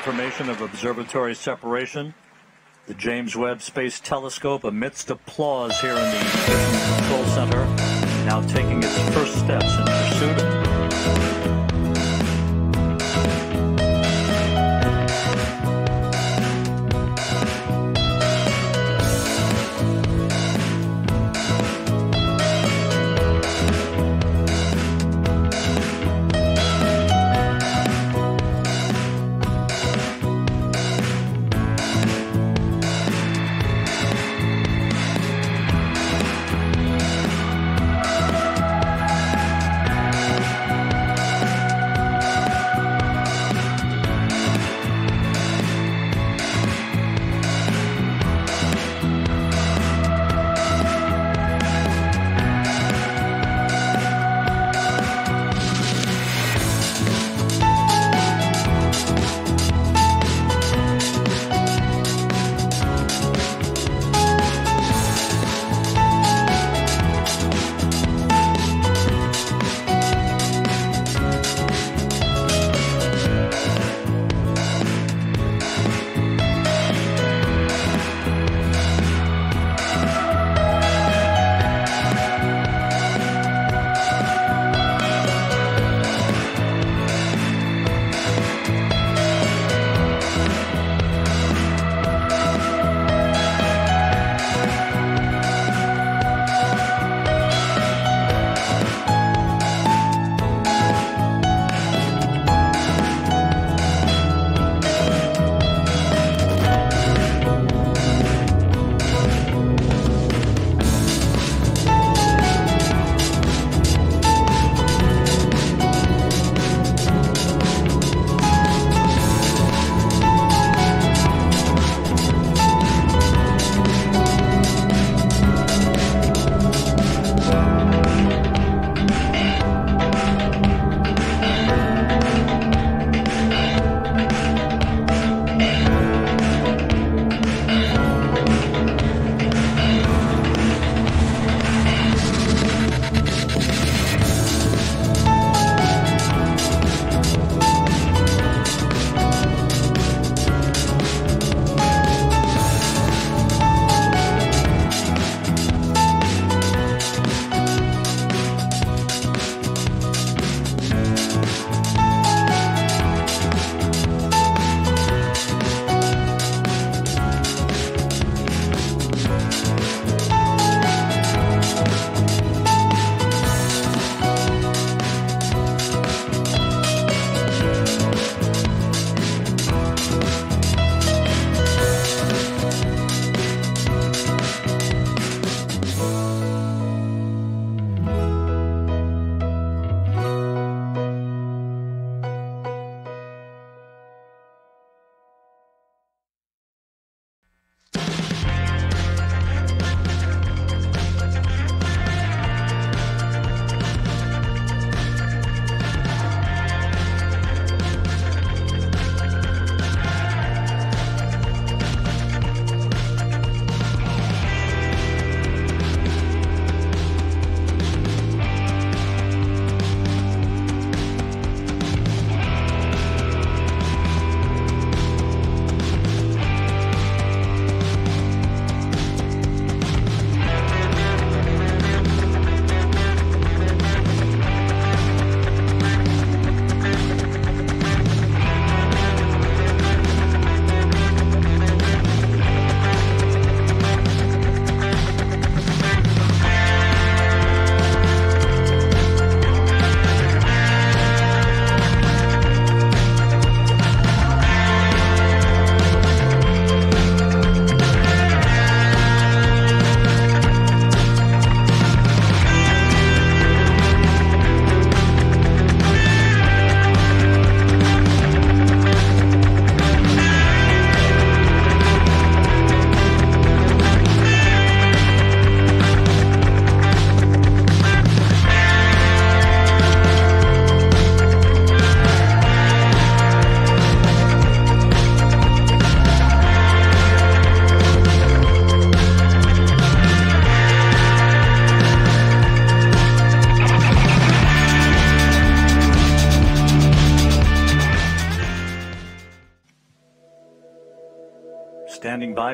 confirmation of observatory separation. The James Webb Space Telescope, amidst applause here in the Mission Control Center, now taking its first steps in pursuit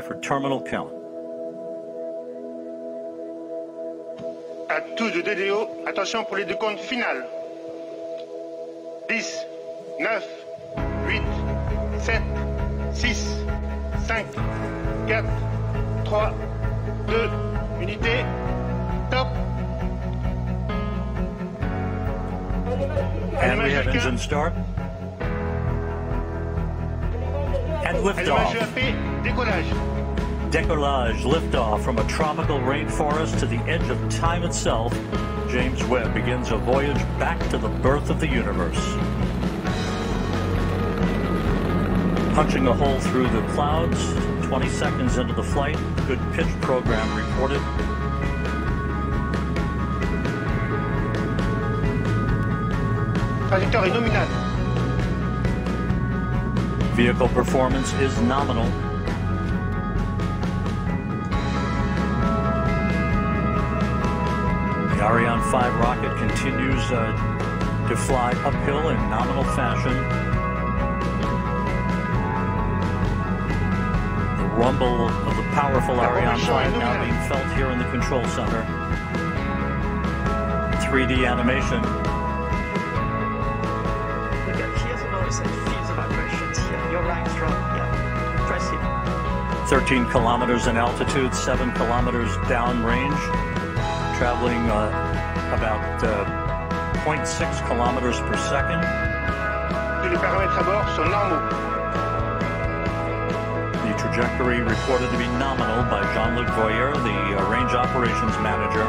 for terminal count. À tous de DDO, attention pour les deux comptes finales. 10, 9, 8, 7, 6, 5, 4, 3, 2, unité, top. And we have engine start. And liftoff. Décollage. Decollage, liftoff from a tropical rainforest to the edge of time itself. James Webb begins a voyage back to the birth of the universe. Punching a hole through the clouds, 20 seconds into the flight, good pitch program reported. Trajectoire est nominale. Vehicle performance is nominal. Ariane 5 rocket continues uh, to fly uphill in nominal fashion. The rumble of the powerful Ariane 5 now being felt here in the control center. 3D animation. We can hear the noise and feel the vibrations here. Your line strong. Yeah. Impressive. 13 kilometers in altitude, 7 kilometers downrange, traveling uh, about uh, 0.6 kilometers per second. Les paramètres à bord sont normaux. The trajectory reported to be nominal by Jean-Luc Voyer, the uh, range operations manager.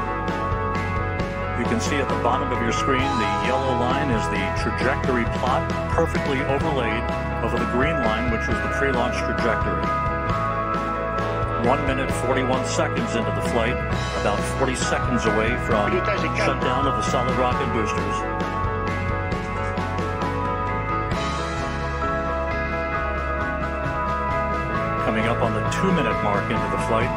You can see at the bottom of your screen, the yellow line is the trajectory plot perfectly overlaid over the green line, which was the pre-launch trajectory. 1 minute 41 seconds into the flight, about 40 seconds away from shutdown of the solid rocket boosters. Coming up on the two minute mark into the flight.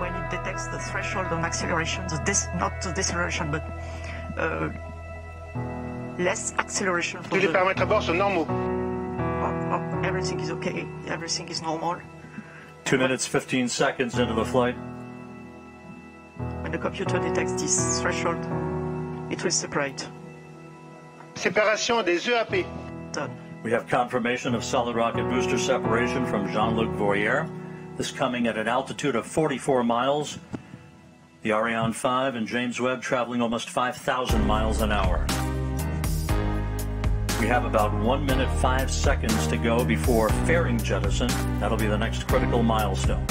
When it detects the threshold on acceleration, the dec- not the deceleration, but uh, less acceleration for Tous les the. paramètres à bord everything is okay. Everything is normal. 2 minutes 15 seconds into the flight. When the computer detects this threshold, it will separate. Séparation des EAP. Done. We have confirmation of solid rocket booster separation from Jean-Luc Voyer. This coming at an altitude of 44 miles. The Ariane 5 and James Webb traveling almost 5,000 miles an hour. We have about 1 minute 5 seconds to go before fairing jettison. That'll be the next critical milestone.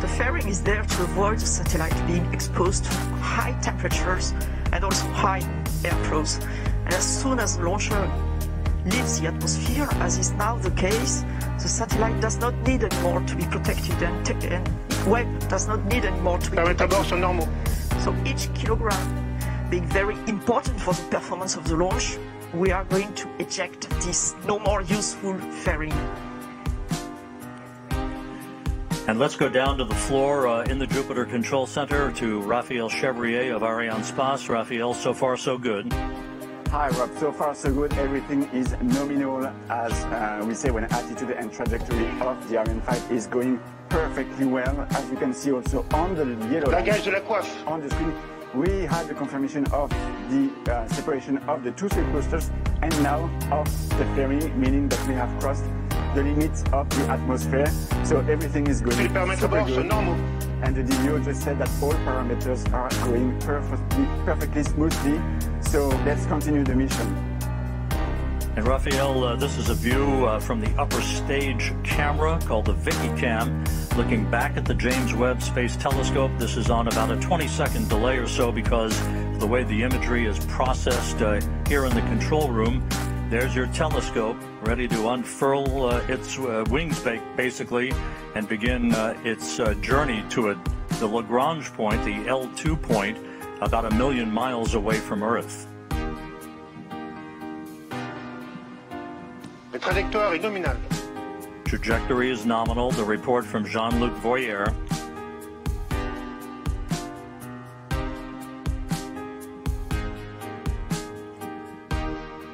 The fairing is there to avoid the satellite being exposed to high temperatures and also high airflows. And as soon as the launcher leaves the atmosphere, as is now the case, the satellite does not need anymore to be protected and, t- and Webb does not need anymore to be Les paramètres protected. bord sont normaux. So each kilogram being very important for the performance of the launch, we are going to eject this no more useful fairing. And let's go down to the floor uh, in the Jupiter Control Center to Raphael Chevrier of Arianespace. Raphael, so far so good. Hi Rob, so far so good. Everything is nominal as uh, we say when attitude and trajectory of the Ariane 5 is going perfectly well. As you can see also on the yellow line Bagage de la coiffe. on the screen, we had the confirmation of the uh, separation of the two safe boosters and now of the fairing, meaning that we have crossed the limits of the atmosphere. So everything is going super good. And the DDO just said that all parameters are going perfectly, perfectly smoothly. So let's continue the mission. And Raphael, uh, this is a view uh, from the upper stage camera called the Vicky Cam, looking back at the James Webb Space Telescope. This is on about a 20 second delay or so because of the way the imagery is processed uh, here in the control room. There's your telescope ready to unfurl uh, its uh, wings, basically, and begin uh, its journey to a, the Lagrange point, the L2 point, about a million miles away from Earth. La trajectoire est nominale. Trajectory is nominal. The report from Jean-Luc Voyer.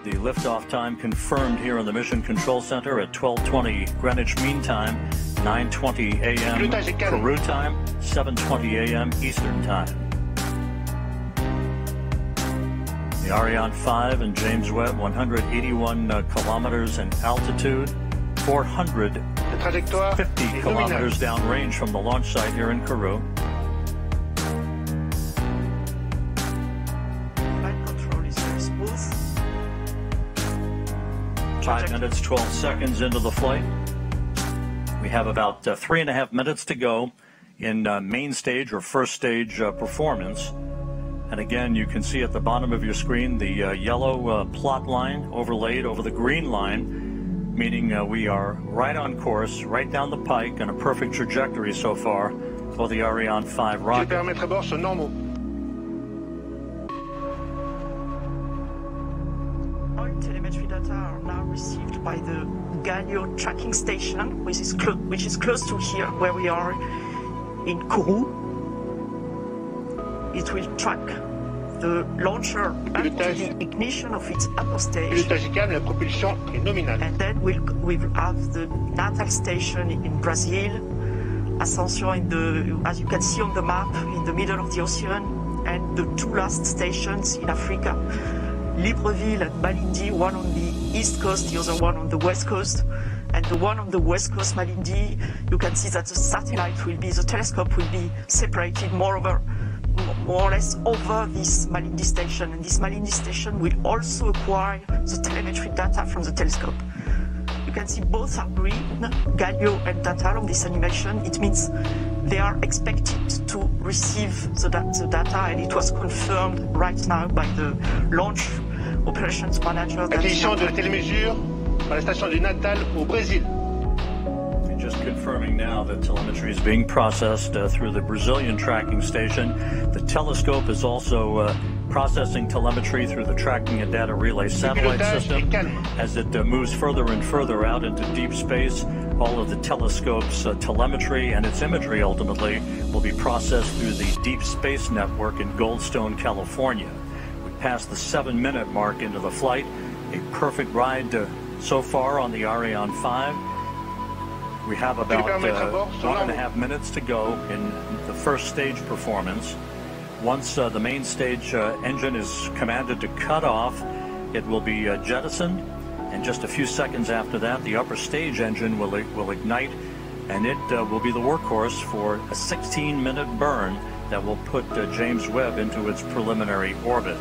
The liftoff time confirmed here in the Mission Control Center at 12:20 Greenwich Mean Time, 9:20 a.m. Peru time, 7:20 a.m. Eastern Time. Ariane 5 and James Webb, 181 uh, kilometers in altitude, 450 kilometers downrange from the launch site here in Kourou. Five minutes, 12 seconds into the flight. We have about uh, three and a half minutes to go in uh, main stage or first stage uh, performance. And again, you can see at the bottom of your screen the uh, yellow uh, plot line overlaid over the green line, meaning uh, we are right on course, right down the pike, and a perfect trajectory so far for the Ariane 5 rocket. All telemetry data are now received by the Galliot tracking station, which is, which is close to here, where we are in Kourou. It will track the launcher and the ignition of its upper stage. la propulsion est nominale. And then we'll, we'll have the Natal station in Brazil, Ascension in the, as you can see on the map, in the middle of the ocean, and the two last stations in Africa, Libreville and Malindi, one on the east coast, the other one on the west coast. And the one on the west coast, Malindi, you can see that the satellite will be, the telescope will be separated more over more or less over this Malindi station. And this Malindi station will also acquire the telemetry data from the telescope. You can see both are green, Galliot and Natal on this animation. It means they are expected to receive the, the data and it was confirmed right now by the launch operations manager. Acquisition de télémesure par la station du Natal au Brésil. Just confirming now that telemetry is being processed uh, through the Brazilian tracking station. The telescope is also uh, processing telemetry through the tracking and data relay satellite system. As it uh, moves further and further out into deep space, all of the telescope's uh, telemetry and its imagery ultimately will be processed through the Deep Space Network in Goldstone, California. We passed the seven minute mark into the flight. A perfect ride uh, so far on the Ariane 5. We have about uh, one and a half minutes to go in the first stage performance. Once uh, the main stage uh, engine is commanded to cut off, it will be uh, jettisoned, and just a few seconds after that, the upper stage engine will, will ignite, and it uh, will be the workhorse for a 16-minute burn that will put uh, James Webb into its preliminary orbit.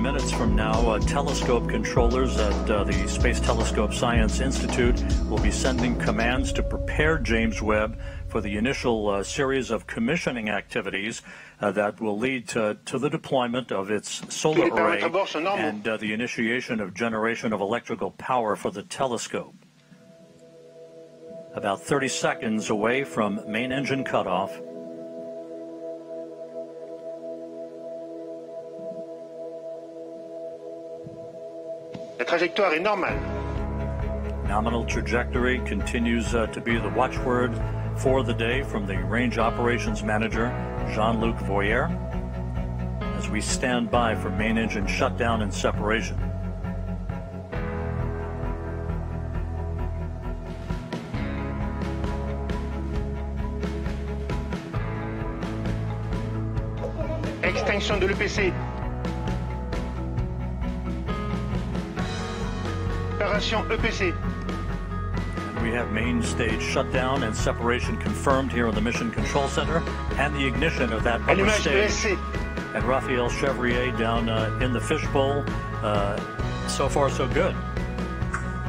Minutes from now, uh, telescope controllers at uh, the Space Telescope Science Institute will be sending commands to prepare James Webb for the initial uh, series of commissioning activities uh, that will lead to, to, the deployment of its solar array and uh, the initiation of generation of electrical power for the telescope. About 30 seconds away from main engine cutoff, La trajectoire est normale. Nominal trajectory continues uh, to be the watchword for the day from the Range Operations Manager, Jean-Luc Voyer, as we stand by for main engine shutdown and separation. Extinction de l'EPC. Préparation EPC. We have main stage shutdown and separation confirmed here in the Mission Control Center and the ignition of that upper stage. And Raphael Chevrier down uh, in the fishbowl. Uh, so far, so good.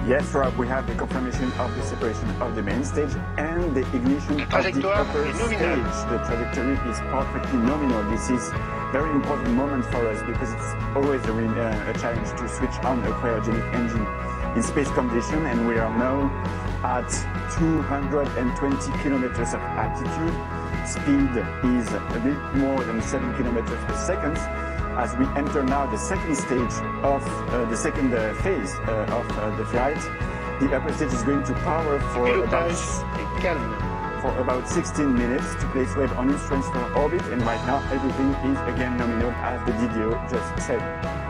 Yes, Rob, we have the confirmation of the separation of the main stage and the ignition of the upper stage. The trajectory is perfectly nominal. This is very important moment for us because it's always a, uh, a challenge to switch on a cryogenic engine in space condition and we are now at 220 kilometers of altitude. Speed is a bit more than 7 kilometers per second as we enter now the second stage of uh, the second uh, phase uh, of uh, the flight. The upper stage is going to power for about, Pilotage et calme. for about 16 minutes to place Webb on its transfer orbit, and right now everything is again nominal as the DDO just said.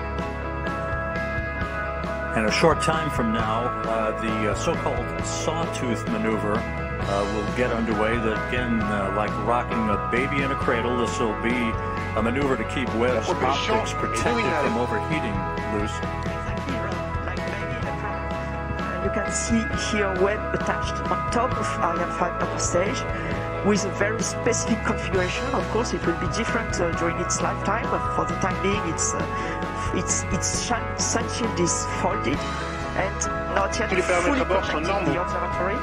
And a short time from now, uh, the uh, so-called sawtooth maneuver uh, will get underway. That again, uh, like rocking a baby in a cradle, this will be a maneuver to keep Webb's La optics protected from overheating. Loose. Exactly, like baby in a cradle. You can see here Webb attached on top of Ariane 5 upper stage with a very specific configuration. Of course, it will be different uh, during its lifetime, but for the time being, it's uh, its its shield is folded and not yet fully paramètres à bord sont protecting normaux. the observatory.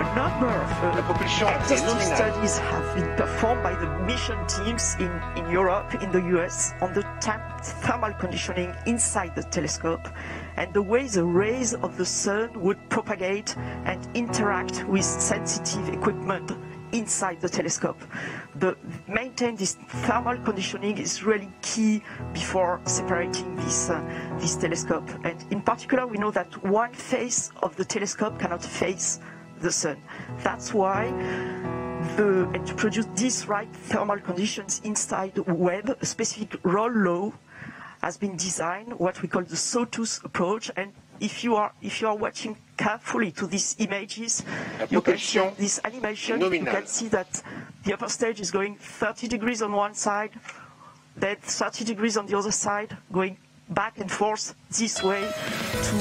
A number of uh, La propulsion est Exhaustive nominale. studies have been performed by the mission teams in, in Europe, in the US, on the thermal conditioning inside the telescope and the way the rays of the sun would propagate and interact with sensitive equipment inside the telescope. The maintain this thermal conditioning is really key before separating this uh, this telescope. And in particular, we know that one face of the telescope cannot face the sun. That's why the, and to produce these right thermal conditions inside Webb, a specific roll law has been designed, what we call the sawtooth approach. And if you are if you are watching carefully to these images, you can see this animation. est You can see that the upper stage is going 30 degrees on one side, then 30 degrees on the other side, going back and forth this way to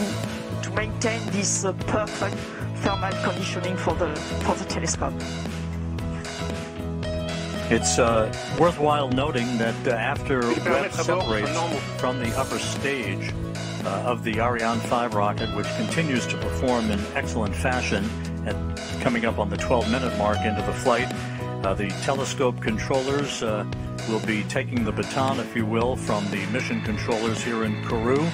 to maintain this uh, perfect thermal conditioning for the for the telescope. It's uh, worthwhile noting that uh, after Les Webb paramètres à bord sont separates from the upper stage uh, of the Ariane 5 rocket, which continues to perform in excellent fashion, and coming up on the 12-minute mark into the flight, uh, the telescope controllers uh, will be taking the baton, if you will, from the mission controllers here in Kourou.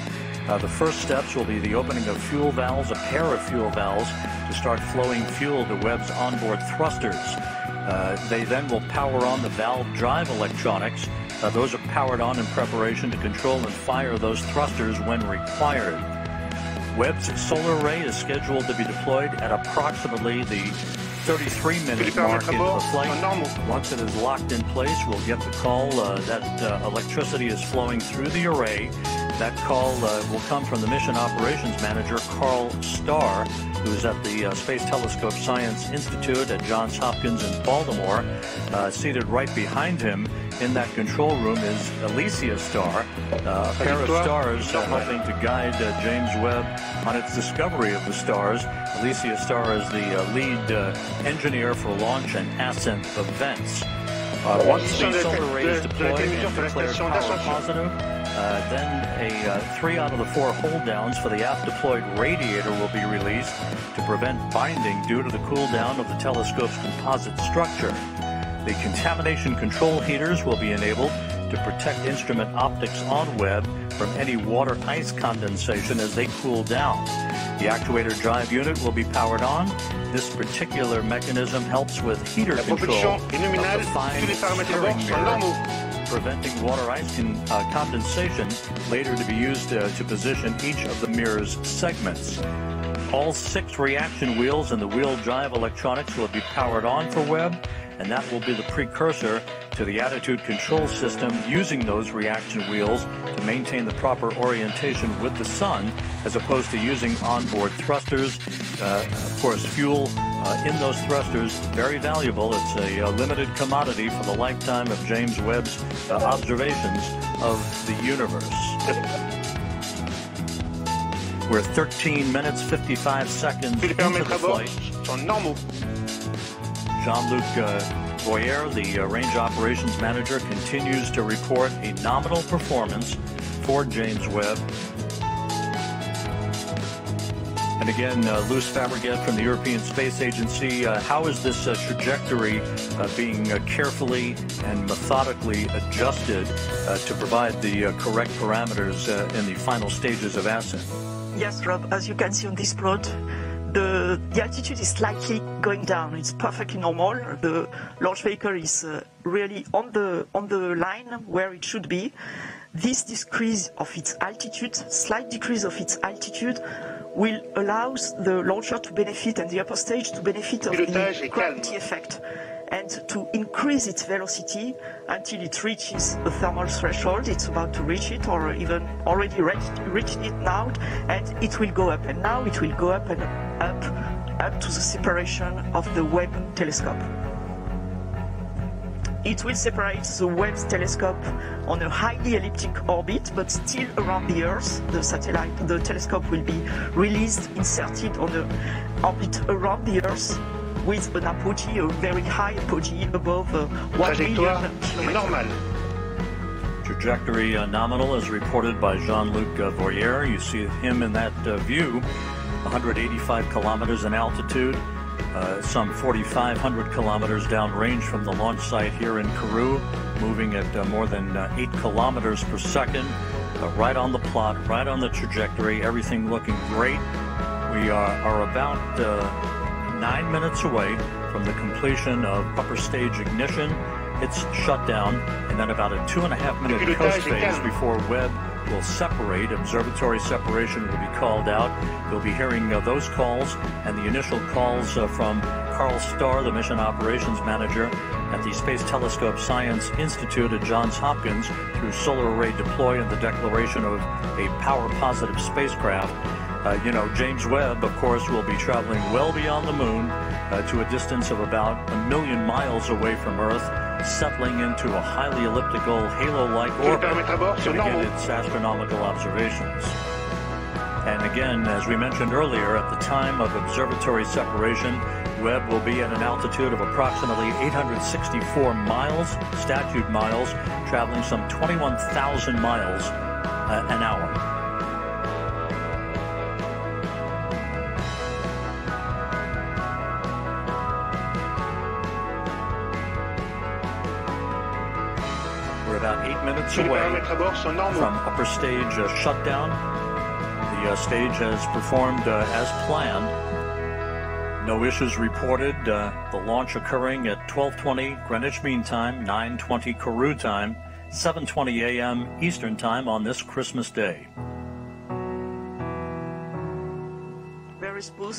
Uh, the first steps will be the opening of fuel valves, a pair of fuel valves, to start flowing fuel to Webb's onboard thrusters. Uh, they then will power on the valve drive electronics. Uh, those are powered on in preparation to control and fire those thrusters when required. Webb's solar array is scheduled to be deployed at approximately the 33 minute mark into the flight. Once it is locked in place, we'll get the call uh, that uh, electricity is flowing through the array. That call uh, will come from the mission operations manager, Carl Starr, who's at the uh, Space Telescope Science Institute at Johns Hopkins in Baltimore. Uh, seated right behind him in that control room is Alicia Starr, uh, a pair of stars helping to guide uh, James Webb on its discovery of the stars. Alicia Starr is the uh, lead uh, engineer for launch and ascent events. Uh, once the solar array is de- de deployed and declared power positive, uh, then a uh, three out of the four hold downs for the aft deployed radiator will be released to prevent binding due to the cool down of the telescope's composite structure. The contamination control heaters will be enabled to protect instrument optics on Webb from any water ice condensation as they cool down. The actuator drive unit will be powered on. This particular mechanism helps with heater control of the fine Tous les paramètres à steering mirror. Preventing water ice uh, condensation later to be used uh, to position each of the mirror's segments. All six reaction wheels and the wheel drive electronics will be powered on for Webb, and that will be the precursor to the attitude control system using those reaction wheels to maintain the proper orientation with the sun, as opposed to using onboard thrusters. Uh, of course, fuel uh, in those thrusters very valuable. It's a, uh limited commodity for the lifetime of James Webb's uh, observations of the universe. We're 13 minutes 55 seconds into the flight. Jean-Luc uh, Voyer, the uh, range operations manager, continues to report a nominal performance for James Webb. And again, uh, Fabregat from the European Space Agency, uh, how is this uh, trajectory being carefully and methodically adjusted to provide the correct parameters in the final stages of ascent? Yes, Rob, as you can see on this plot, the, the altitude is slightly going down. It's perfectly normal. The launch vehicle is uh, really on the on the line where it should be. This decrease of its altitude, slight decrease of its altitude, will allow the launcher to benefit and the upper stage to benefit of the gravity effect and to increase its velocity until it reaches the thermal threshold. It's about to reach it or even already reached, reached it now and it will go up and now it will go up and up up to the separation of the Webb telescope. It will separate the Webb telescope on a highly elliptic orbit, but still around the Earth. The satellite, the telescope will be released, inserted on the orbit around the Earth with an apogee, a very high apogee above uh, 1 million kilometers. Trajectory uh, nominal as reported by Jean-Luc uh, Voyer. You see him in that uh, view, 185 kilometers in altitude, uh, some 4,500 kilometers downrange from the launch site here in Kourou, moving at uh, more than uh, 8 kilometers per second, right on the plot, right on the trajectory, everything looking great. We are, are about nine minutes away from the completion of upper stage ignition. It's shut down, and then about a two and a half minute coast phase before Webb will separate. Observatory separation will be called out. You'll be hearing uh, those calls and the initial calls uh, from Carl Starr, the mission operations manager at the Space Telescope Science Institute at Johns Hopkins, through solar array deploy and the declaration of a power positive spacecraft. Uh, you know, James Webb, of course, will be traveling well beyond the moon uh, to a distance of about a million miles away from Earth, settling into a highly elliptical halo-like orbit to begin its astronomical observations. And again, as we mentioned earlier, at the time of observatory separation, Webb will be at an altitude of approximately 864 miles, statute miles, traveling some 21,000 miles uh, an hour. Minutes away from upper stage uh, shutdown. The uh, stage has performed uh, as planned. No issues reported. Uh, the launch occurring at 12:20 Greenwich Mean Time, 9:20 Kourou time, 7:20 a.m. Eastern Time on this Christmas Day. Very smooth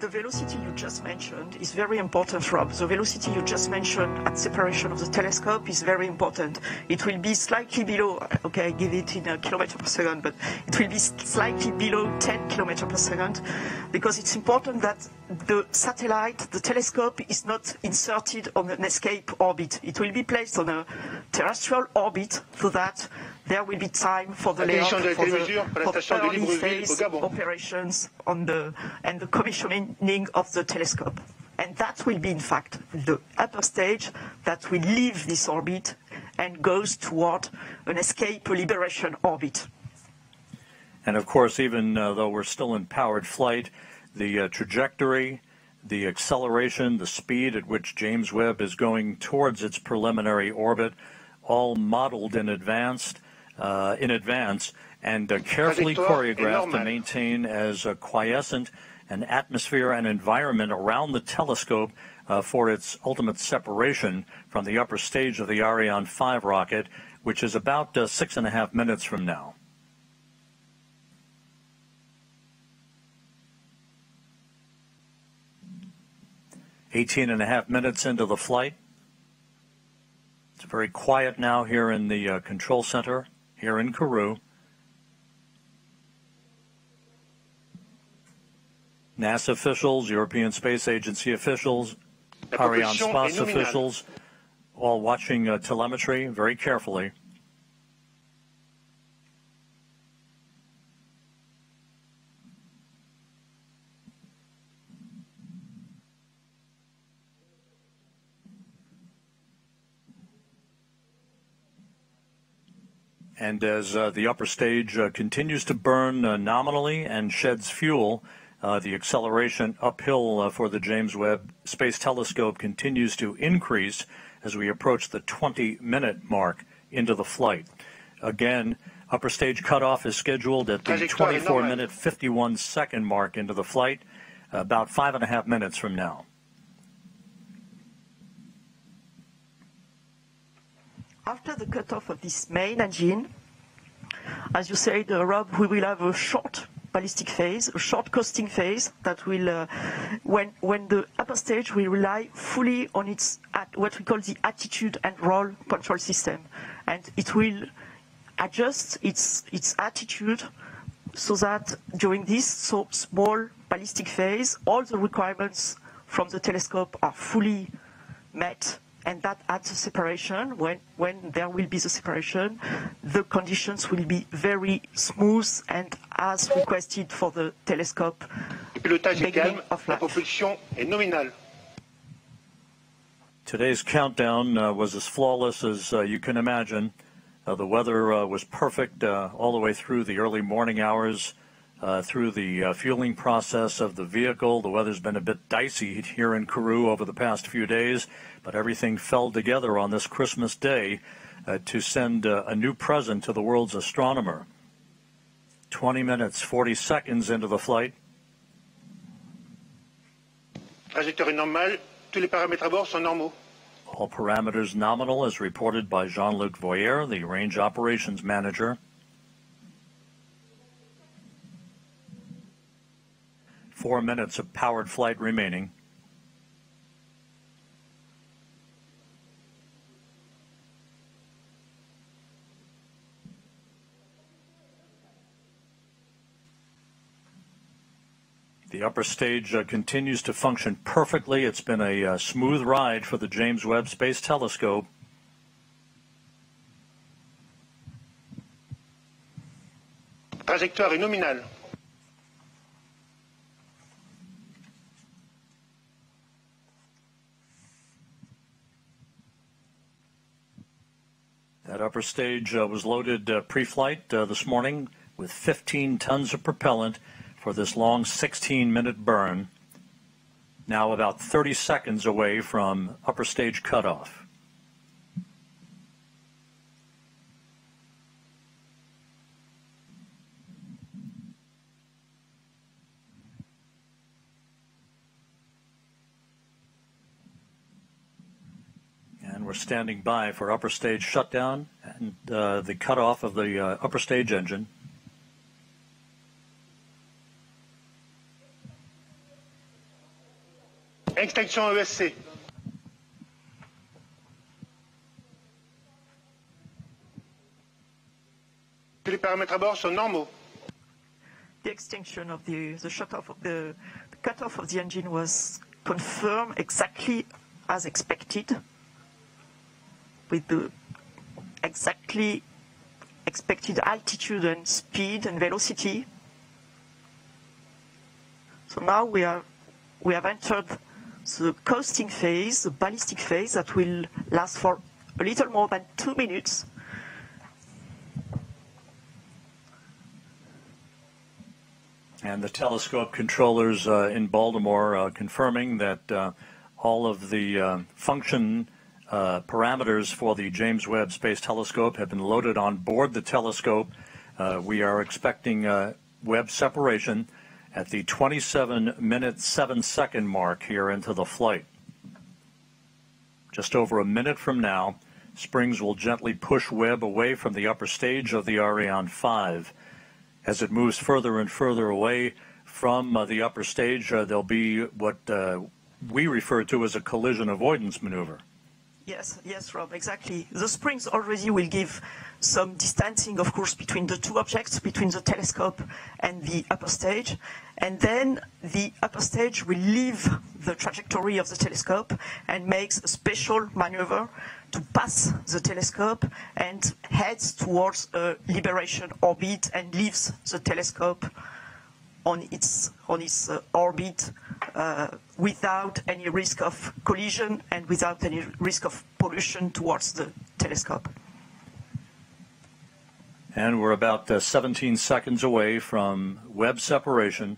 the velocity you just mentioned is very important, Rob. The velocity you just mentioned at separation of the telescope is very important. It will be slightly below, okay, I give it in a kilometer per second, but it will be slightly below 10 kilometer per second because it's important that the satellite, the telescope is not inserted on an escape orbit. It will be placed on a terrestrial orbit so that there will be time for the layout for the, for the early phase operations on the, and the commissioning of the telescope. And that will be, in fact, the upper stage that will leave this orbit and goes toward an escape liberation orbit. And of course, even uh, though we're still in powered flight, the uh, trajectory, the acceleration, the speed at which James Webb is going towards its preliminary orbit, all modeled in advance uh, in advance and uh, carefully choreographed to maintain as uh, quiescent an atmosphere and environment around the telescope uh, for its ultimate separation from the upper stage of the Ariane 5 rocket, which is about uh, six and a half minutes from now. Eighteen and a half minutes into the flight. It's very quiet now here in the uh, control center here in Kourou. NASA officials, European Space Agency officials, Arianespace officials, all watching uh, telemetry very carefully. And as uh, the upper stage uh, continues to burn uh, nominally and sheds fuel, uh, the acceleration uphill uh, for the James Webb Space Telescope continues to increase as we approach the 20 minute mark into the flight. Again, Upper stage cutoff is scheduled at the 24 minute 51 second mark into the flight, about five and a half minutes from now. After the cutoff of this main engine, as you said, uh, Rob, we will have a short ballistic phase, a short coasting phase that will, uh, when when the upper stage will rely fully on its at what we call the attitude and roll control system, and it will adjust its its attitude so that during this so small ballistic phase, all the requirements from the telescope are fully met and that at the separation, when, when there will be the separation, the conditions will be very smooth and as requested for the telescope. Le pilotage est calme, la propulsion est nominale. Today's countdown uh, was as flawless as uh, you can imagine. Uh, the weather uh, was perfect uh, all the way through the early morning hours, uh, through the uh, fueling process of the vehicle. The weather's been a bit dicey here in Kourou over the past few days, but everything fell together on this Christmas day uh, to send uh, a new present to the world's astronomer. 20 minutes, 40 seconds into the flight, normale, tous les paramètres à bord sont normaux. All parameters nominal as reported by Jean-Luc Voyer, the range operations manager. Four minutes of powered flight remaining. The upper stage uh, continues to function perfectly. It's been a uh, smooth ride for the James Webb Space Telescope. Trajectoire nominale. That upper stage uh, was loaded uh, pre-flight uh, this morning with 15 tons of propellant for this long 16-minute burn. Now about 30 seconds away from upper stage cutoff. Standing by for upper stage shutdown and uh, the cutoff of the uh, upper stage engine. Extinction ESC. Tous les paramètres à bord sont normaux. The extinction of the, the shut-off of the, the cut-off of the engine was confirmed exactly as expected with the exactly expected altitude and speed and velocity. So now we are we have entered the coasting phase, the ballistic phase that will last for a little more than two minutes. And the telescope controllers uh, in Baltimore uh, confirming that uh, all of the uh, function uh, parameters for the James Webb Space Telescope have been loaded on board the telescope. Uh, we are expecting uh, Webb separation at the 27 minute 7 second mark here into the flight. Just over a minute from now, Springs will gently push Webb away from the upper stage of the Ariane 5. As it moves further and further away from uh, the upper stage, uh, there'll be what uh, we refer to as a collision avoidance maneuver. Yes, yes, Rob, exactly. The springs already will give some distancing, of course, between the two objects, between the telescope and the upper stage. And then the upper stage will leave the trajectory of the telescope and makes a special maneuver to pass the telescope and heads towards a liberation orbit and leaves the telescope on its on its uh, orbit uh, without any risk of collision and without any risk of pollution towards the telescope. And we're about uh, 17 seconds away from Webb separation.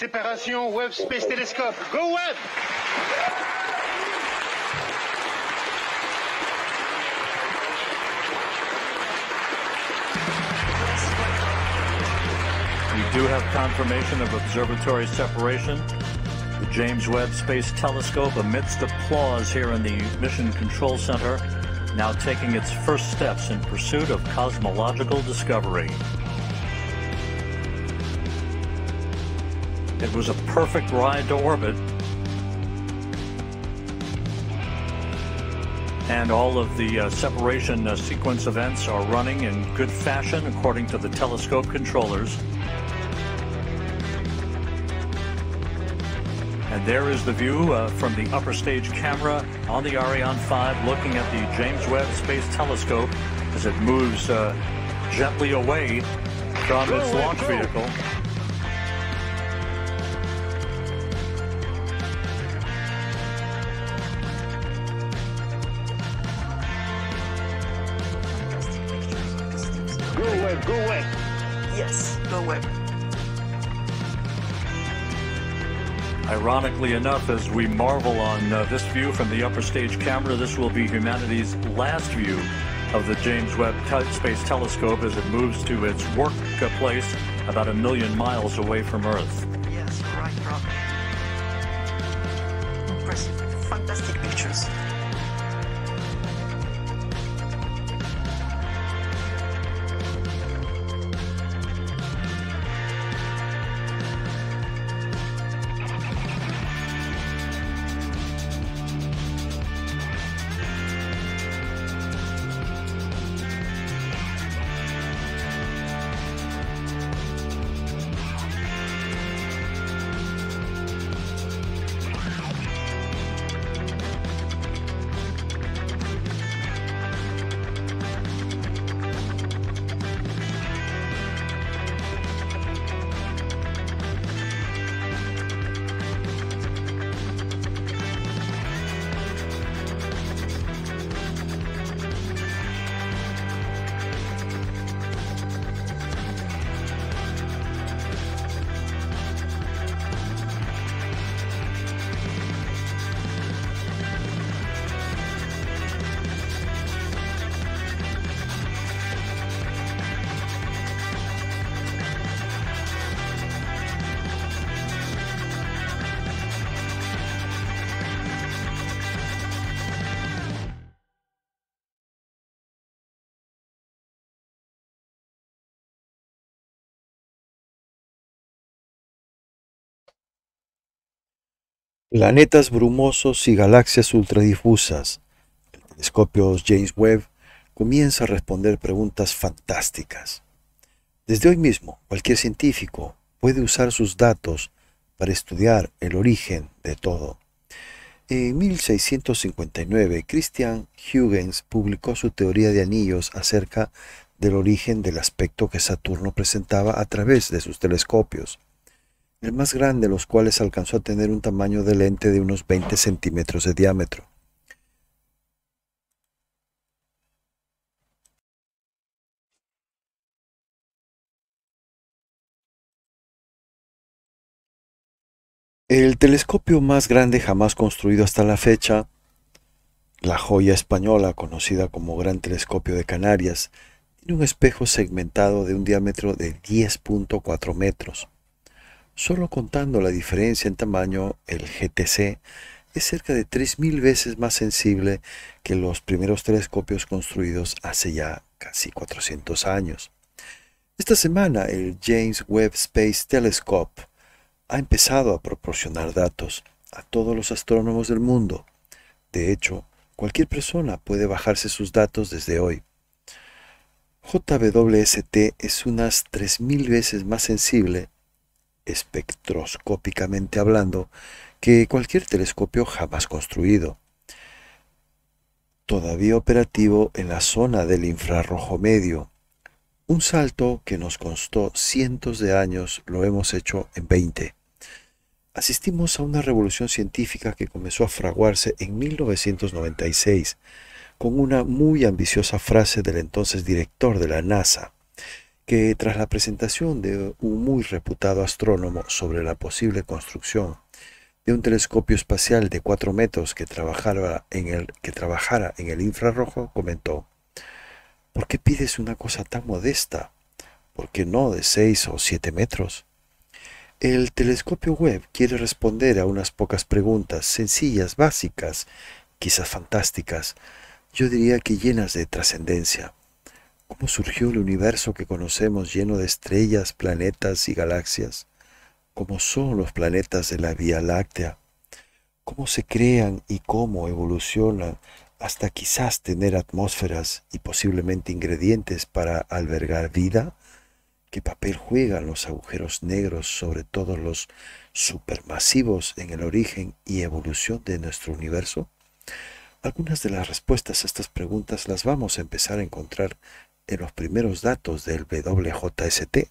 Séparation Webb Space Telescope. Go Webb We do have confirmation of observatory separation. The James Webb Space Telescope, amidst applause here in the Mission Control Center, now taking its first steps in pursuit of cosmological discovery. It was a perfect ride to orbit. And all of the uh, separation uh, sequence events are running in good fashion according to the telescope controllers. And there is the view uh, from the upper stage camera on the Ariane 5 looking at the James Webb Space Telescope as it moves uh, gently away from its launch vehicle. Ironically enough, as we marvel on uh, this view from the upper stage camera, this will be humanity's last view of the James Webb Space Telescope as it moves to its workplace about a million miles away from Earth. Yes, right, Rob. Impressive. Fantastic pictures. Planetas brumosos y galaxias ultradifusas. El telescopio James Webb comienza a responder preguntas fantásticas. Desde hoy mismo, cualquier científico puede usar sus datos para estudiar el origen de todo. En 1659, Christian Huygens publicó su teoría de anillos acerca del origen del aspecto que Saturno presentaba a través de sus telescopios el más grande de los cuales alcanzó a tener un tamaño de lente de unos 20 centímetros de diámetro. El telescopio más grande jamás construido hasta la fecha, la joya española conocida como Gran Telescopio de Canarias, tiene un espejo segmentado de un diámetro de 10.4 metros. Solo contando la diferencia en tamaño, el GTC es cerca de 3.000 veces más sensible que los primeros telescopios construidos hace ya casi 400 años. Esta semana el James Webb Space Telescope ha empezado a proporcionar datos a todos los astrónomos del mundo. De hecho, cualquier persona puede bajarse sus datos desde hoy. JWST es unas 3.000 veces más sensible espectroscópicamente hablando, que cualquier telescopio jamás construido. Todavía operativo en la zona del infrarrojo medio. Un salto que nos costó cientos de años lo hemos hecho en 20. Asistimos a una revolución científica que comenzó a fraguarse en 1996 con una muy ambiciosa frase del entonces director de la NASA, que tras la presentación de un muy reputado astrónomo sobre la posible construcción de un telescopio espacial de 4 metros que trabajara en el, que trabajara en el infrarrojo, comentó, ¿por qué pides una cosa tan modesta? ¿Por qué no de 6 o 7 metros? El telescopio web quiere responder a unas pocas preguntas sencillas, básicas, quizás fantásticas, yo diría que llenas de trascendencia. ¿Cómo surgió el universo que conocemos lleno de estrellas, planetas y galaxias? ¿Cómo son los planetas de la Vía Láctea? ¿Cómo se crean y cómo evolucionan hasta quizás tener atmósferas y posiblemente ingredientes para albergar vida? ¿Qué papel juegan los agujeros negros, sobre todo los supermasivos, en el origen y evolución de nuestro universo? Algunas de las respuestas a estas preguntas las vamos a empezar a encontrar los primeros datos del WJST,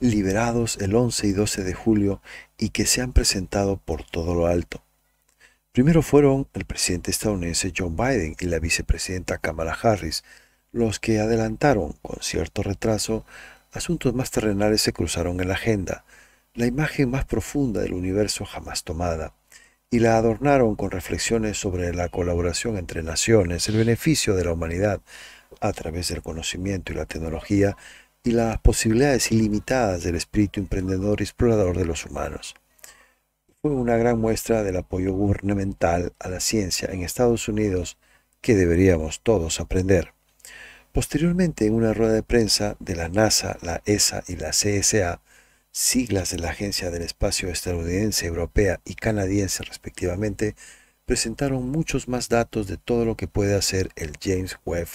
liberados el 11 y 12 de julio y que se han presentado por todo lo alto. Primero fueron el presidente estadounidense John Biden y la vicepresidenta Kamala Harris, los que adelantaron con cierto retraso asuntos más terrenales se cruzaron en la agenda, la imagen más profunda del universo jamás tomada, y la adornaron con reflexiones sobre la colaboración entre naciones, el beneficio de la humanidad a través del conocimiento y la tecnología, y las posibilidades ilimitadas del espíritu emprendedor y explorador de los humanos. Fue una gran muestra del apoyo gubernamental a la ciencia en Estados Unidos que deberíamos todos aprender. Posteriormente, en una rueda de prensa de la NASA, la ESA y la CSA, siglas de la Agencia del Espacio Estadounidense, Europea y Canadiense respectivamente, presentaron muchos más datos de todo lo que puede hacer el James Webb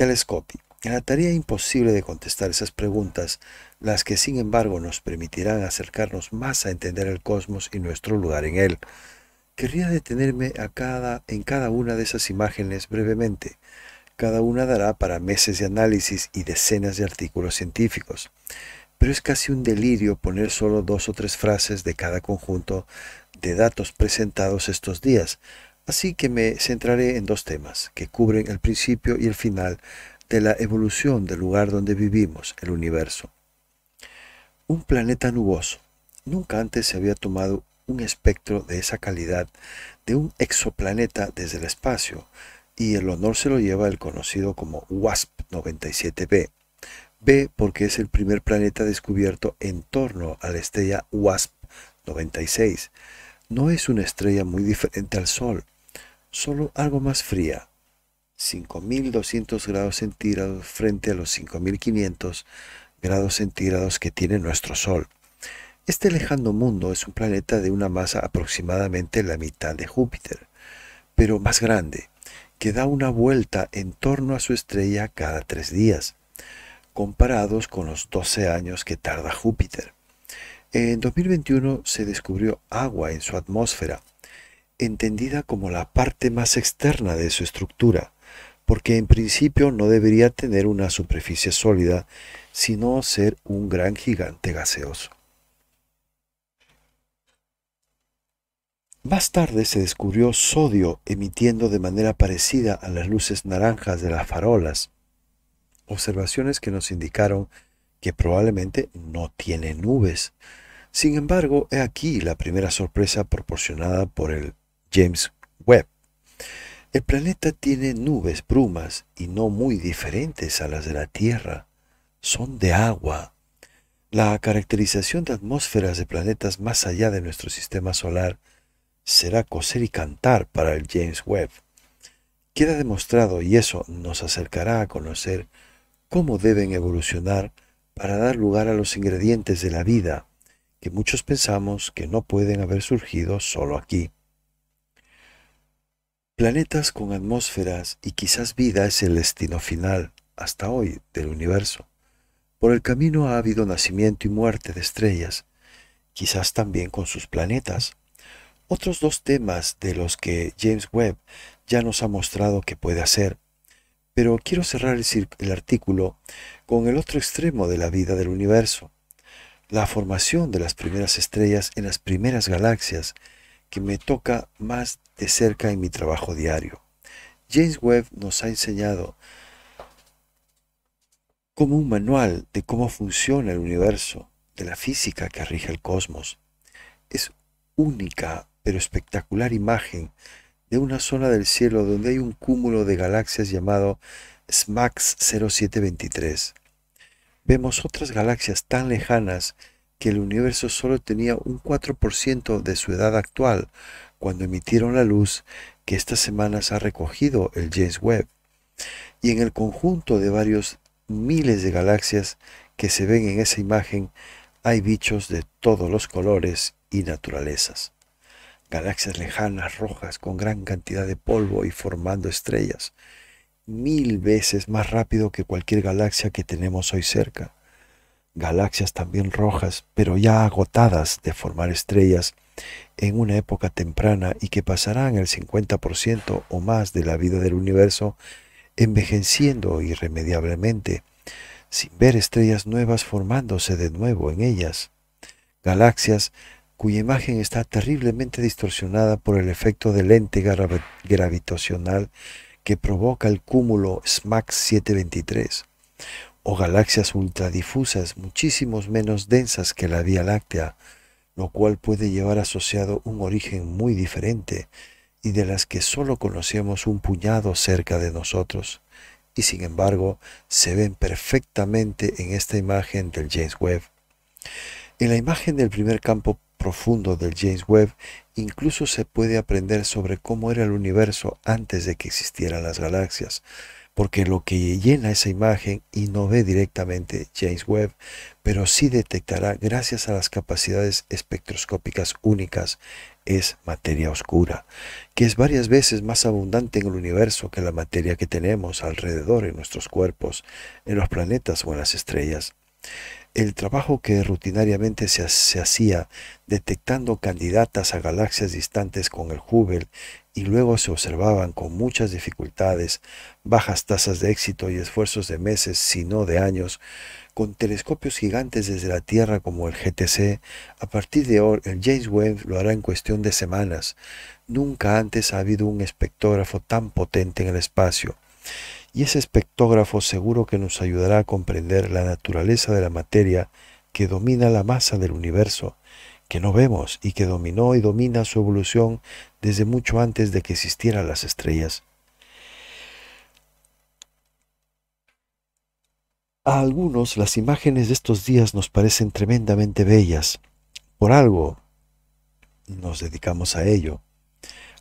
Telescope. En la tarea imposible de contestar esas preguntas, las que sin embargo nos permitirán acercarnos más a entender el cosmos y nuestro lugar en él. Querría detenerme en cada una de esas imágenes brevemente. Cada una dará para meses de análisis y decenas de artículos científicos pero es casi un delirio poner solo dos o tres frases de cada conjunto de datos presentados estos días, así que me centraré en dos temas que cubren el principio y el final de la evolución del lugar donde vivimos, el universo. Un planeta nuboso. Nunca antes se había tomado un espectro de esa calidad de un exoplaneta desde el espacio, y el honor se lo lleva el conocido como WASP 97b, B porque es el primer planeta descubierto en torno a la estrella WASP 96. No es una estrella muy diferente al Sol, solo algo más fría. 5200 grados centígrados frente a los 5500 grados centígrados que tiene nuestro Sol. Este lejano mundo es un planeta de una masa aproximadamente la mitad de Júpiter, pero más grande, que da una vuelta en torno a su estrella cada tres días comparados con los 12 años que tarda Júpiter. En 2021 se descubrió agua en su atmósfera, entendida como la parte más externa de su estructura, porque en principio no debería tener una superficie sólida, sino ser un gran gigante gaseoso. Más tarde se descubrió sodio emitiendo de manera parecida a las luces naranjas de las farolas, observaciones que nos indicaron que probablemente no tiene nubes. Sin embargo, he aquí la primera sorpresa proporcionada por el James Webb. El planeta tiene nubes, brumas, y no muy diferentes a las de la Tierra. Son de agua. La caracterización de atmósferas de planetas más allá de nuestro sistema solar será coser y cantar para el James Webb. Queda demostrado, y eso nos acercará a conocer cómo deben evolucionar para dar lugar a los ingredientes de la vida que muchos pensamos que no pueden haber surgido solo aquí. Planetas con atmósferas y quizás vida es el destino final, hasta hoy, del universo. Por el camino ha habido nacimiento y muerte de estrellas, quizás también con sus planetas. Otros dos temas de los que James Webb ya nos ha mostrado que puede hacer pero quiero cerrar el, artículo con el otro extremo de la vida del universo, la formación de las primeras estrellas en las primeras galaxias, que me toca más de cerca en mi trabajo diario. James Webb nos ha enseñado como un manual de cómo funciona el universo, de la física que rige el cosmos. Es única pero espectacular imagen de una zona del cielo donde hay un cúmulo de galaxias llamado SMAX 0723. Vemos otras galaxias tan lejanas que el universo solo tenía un 4% de su edad actual cuando emitieron la luz que estas semanas ha recogido el James Webb. Y en el conjunto de varios miles de galaxias que se ven en esa imagen hay bichos de todos los colores y naturalezas galaxias lejanas rojas con gran cantidad de polvo y formando estrellas, mil veces más rápido que cualquier galaxia que tenemos hoy cerca. Galaxias también rojas, pero ya agotadas de formar estrellas en una época temprana y que pasarán el 50% o más de la vida del universo envejeciendo irremediablemente, sin ver estrellas nuevas formándose de nuevo en ellas. Galaxias cuya imagen está terriblemente distorsionada por el efecto del lente gravitacional que provoca el cúmulo SMAX 723, o galaxias ultradifusas muchísimos menos densas que la Vía Láctea, lo cual puede llevar asociado un origen muy diferente y de las que solo conocemos un puñado cerca de nosotros, y sin embargo se ven perfectamente en esta imagen del James Webb. En la imagen del primer campo profundo del James Webb, incluso se puede aprender sobre cómo era el universo antes de que existieran las galaxias, porque lo que llena esa imagen y no ve directamente James Webb, pero sí detectará gracias a las capacidades espectroscópicas únicas, es materia oscura, que es varias veces más abundante en el universo que la materia que tenemos alrededor en nuestros cuerpos, en los planetas o en las estrellas. El trabajo que rutinariamente se, hacía detectando candidatas a galaxias distantes con el Hubble y luego se observaban con muchas dificultades, bajas tasas de éxito y esfuerzos de meses, si no de años, con telescopios gigantes desde la Tierra como el GTC, a partir de hoy el James Webb lo hará en cuestión de semanas. Nunca antes ha habido un espectrógrafo tan potente en el espacio y ese espectógrafo seguro que nos ayudará a comprender la naturaleza de la materia que domina la masa del universo, que no vemos y que dominó y domina su evolución desde mucho antes de que existieran las estrellas. A algunos las imágenes de estos días nos parecen tremendamente bellas. Por algo nos dedicamos a ello.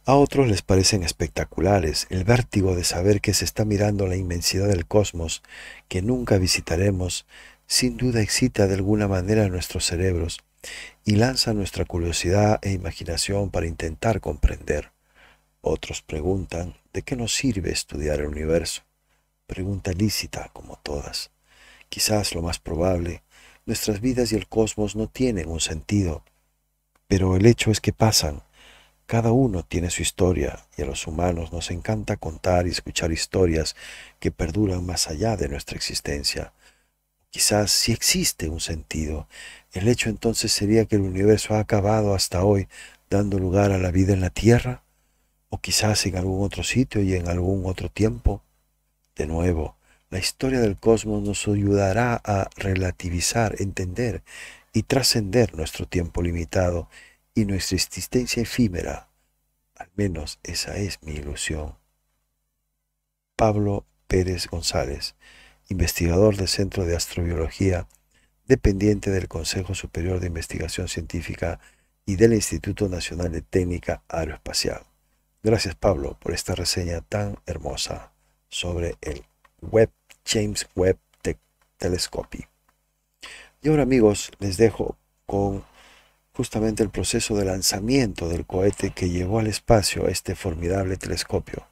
A otros les parecen espectaculares el vértigo de saber que se está mirando la inmensidad del cosmos que nunca visitaremos, sin duda excita de alguna manera nuestros cerebros y lanza nuestra curiosidad e imaginación para intentar comprender. Otros preguntan, ¿de qué nos sirve estudiar el universo? Pregunta lícita como todas. Quizás lo más probable, nuestras vidas y el cosmos no tienen un sentido, pero el hecho es que pasan cada uno tiene su historia y a los humanos nos encanta contar y escuchar historias que perduran más allá de nuestra existencia. Quizás si existe un sentido, el hecho entonces sería que el universo ha acabado hasta hoy dando lugar a la vida en la Tierra, o quizás en algún otro sitio y en algún otro tiempo. De nuevo, la historia del cosmos nos ayudará a relativizar, entender y trascender nuestro tiempo limitado y nuestra existencia efímera. Al menos esa es mi ilusión. Pablo Pérez González, investigador del Centro de Astrobiología, dependiente del Consejo Superior de Investigación Científica y del Instituto Nacional de Técnica Aeroespacial. Gracias Pablo por esta reseña tan hermosa sobre el Webb James Webb Telescope. Y ahora amigos les dejo con justamente el proceso de lanzamiento del cohete que llevó al espacio este formidable telescopio.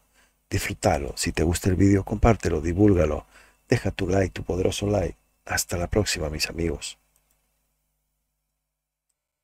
Disfrútalo. Si te gusta el vídeo, compártelo, divúlgalo. Deja tu like, tu poderoso like. Hasta la próxima, mis amigos.